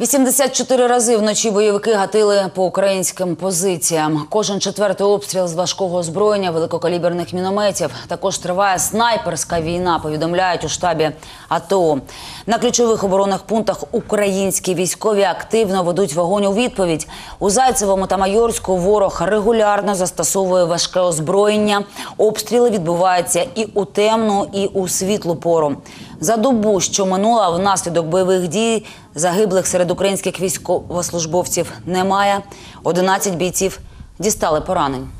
84 рази вночі бойовики гатили по українським позиціям. Кожен четвертий обстріл з важкого озброєння великокаліберних мінометів. Також триває снайперська війна. Повідомляють у штабі АТО. На ключових оборонних пунктах українські військові активно ведуть вогонь у відповідь. У Зайцевому та Майорську ворог регулярно застосовує важке озброєння. Обстріли відбуваються і у темну, і у світлу пору. За добу, що минула внаслідок бойових дій, загиблих серед українських військовослужбовців немає. 11 бійців дістали поранень.